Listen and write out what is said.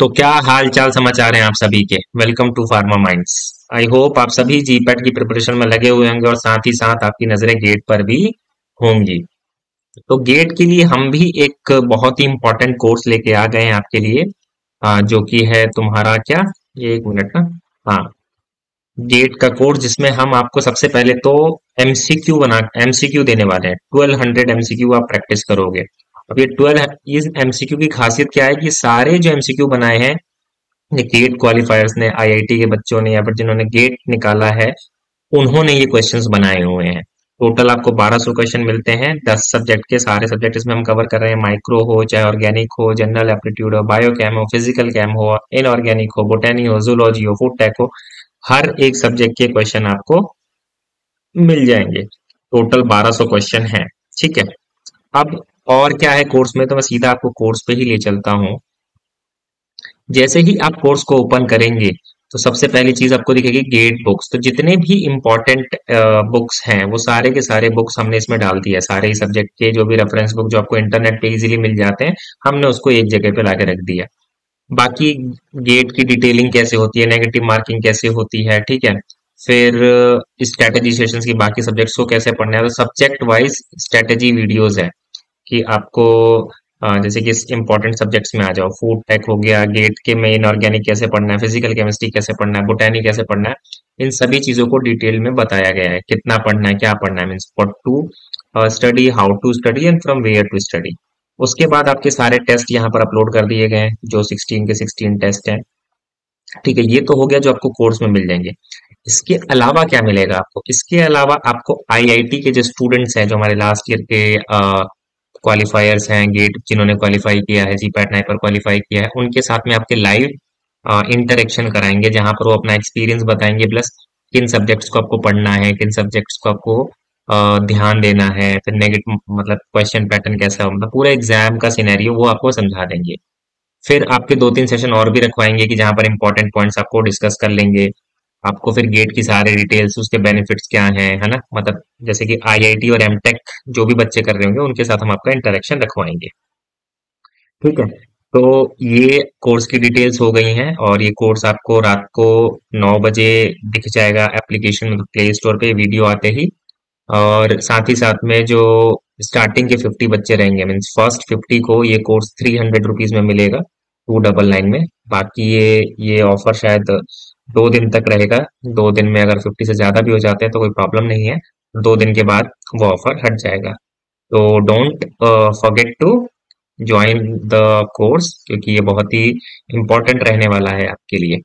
तो क्या हाल चाल समाचार हैं आप सभी के? Welcome to pharma minds I hope आप सभी जीपैट की प्रिपरेशन में लगे हुए होंगे और साथ ही साथ आपकी नज़रें गेट पर भी होंगी। तो गेट के लिए हम भी एक बहुत ही इंपॉर्टेंट कोर्स लेके आ गए हैं आपके लिए। जो कि है तुम्हारा क्या? ये एक मिनट ना? हाँ। गेट का कोर्स जिसमें हम आपको सबसे पहले तो एमसीक्यू बना एमसीक्यू देने वाले हैं। ट्वेल्व हंड्रेड एमसीक्यू आप प्रैक्टिस करोगे। अब ये ट्वेल्व इस एमसीक्यू की खासियत क्या है कि सारे जो एमसीक्यू बनाए हैं गेट क्वालिफायर्स ने आईआईटी के बच्चों ने या फिर जिन्होंने गेट निकाला है, उन्होंने ये क्वेश्चंस बनाए हुए हैं। टोटल आपको 1200 क्वेश्चन मिलते हैं 10 सब्जेक्ट के सारे सब्जेक्ट इसमें हम कवर कर रहे हैं। माइक्रो हो, चाहे ऑर्गेनिक हो जनरल एप्टीट्यूड हो बायो कैम हो फ़िज़िकल कैम हो इनऑर्गेनिक हो बोटेनी हो जूलॉजी हो फ़ूड टेक हो, हर एक सब्जेक्ट के क्वेश्चन आपको मिल जाएँगे। टोटल 1200 क्वेश्चन है, ठीक है? अब और क्या है कोर्स में? तो मैं सीधा आपको कोर्स पे ही ले चलता हूँ। जैसे ही आप कोर्स को ओपन करेंगे तो सबसे पहली चीज़ आपको दिखेगी गेट बुक्स तो जितने भी इंपॉर्टेंट बुक्स हैं, वो सारे के सारे बुक्स हमने इसमें डाल दिया सारे ही सब्जेक्ट के जो भी रेफरेंस बुक जो आपको इंटरनेट पे इजीली मिल जाते हैं, हमने उसको एक जगह पे लाके रख दिया। बाकी गेट की डिटेलिंग कैसे होती है नेगेटिव मार्किंग कैसे होती है, ठीक है? फिर स्ट्रेटेजी सेशंस की बाकी सब्जेक्ट्स को कैसे पढ़ना है? तो सब्जेक्ट वाइज स्ट्रेटेजी वीडियोस है। कि आपको जैसे कि इंपॉर्टेंट सब्जेक्ट्स में आ जाओ। फ़ूड टेक हो गया गेट के में इनऑर्गेनिक कैसे पढ़ना है फ़िज़िकल केमिस्ट्री कैसे पढ़ना है बोटेनिक कैसे पढ़ना है, इन सभी चीज़ों को डिटेल में बताया गया है। कितना पढ़ना है, क्या पढ़ना है means what to study how to study and from where to study उसके बाद आपके सारे टेस्ट यहाँ पर अपलोड कर दिए गए हैं, जो 16 के 16 टेस्ट हैं। ठीक है, ये तो हो गया जो आपको कोर्स में मिल जाएँगे। इसके अलावा क्या मिलेगा आपको? इसके अलावा आपको आईआईटी के जो स्टूडेंट्स हैं, जो हमारे लास्ट ईयर के क्वालिफायर्स हैं गेट जिन्होंने क्वालिफाई किया है जी पैट नाइपर क्वालिफाई किया है, उनके साथ में आपके लाइव इंटरेक्शन कराएँगे, जहाँ पर वो अपना एक्सपीरियंस बताएँगे प्लस किन सब्जेक्ट्स को आपको पढ़ना है, किन सब्जेक्ट्स को आपको ध्यान देना है, फिर नेगेटिव मतलब क्वेश्चन पैटर्न कैसा हो मतलब पूरे एग्ज़ाम का सिनेरियो वो आपको समझा देंगे। फिर आपके दो तीन सेशन और भी रखवाएँगे कि जहाँ पर इंपॉर्टेंट पॉइंट्स आपको डिस्कस कर लेंगे आपको फिर गेट की सारे डिटेल्स उसके बेनिफिट्स क्या हैं, है ना? मतलब जैसे कि आईआईटी और एमटेक जो भी बच्चे कर रहे होंगे, उनके साथ हम आपका इंटरेक्शन रखवाएँगे। ठीक है? तो ये कोर्स की डिटेल्स हो गई हैं और ये कोर्स आपको रात को नौ बजे दिख जाएगा एप्लीकेशन में प्ले स्टोर पे वीडियो आते ही। और साथ ही साथ में जो स्टार्टिंग के फिफ्टी बच्चे रहेंगे मीन्स फ़र्स्ट फिफ्टी को ये कोर्स थ्री हंड्रेड रुपीज़ में मिलेगा टू डबल नाइन में। बाकी ये ये ऑफ़र शायद दो दिन तक रहेगा। दो दिन में अगर फिफ्टी से ज़्यादा भी हो जाते हैं तो कोई प्रॉब्लम नहीं है। दो दिन के बाद वो ऑफ़र हट जाएगा। तो don't forget to join the course क्योंकि ये बहुत ही इम्पोर्टेंट रहने वाला है आपके लिए।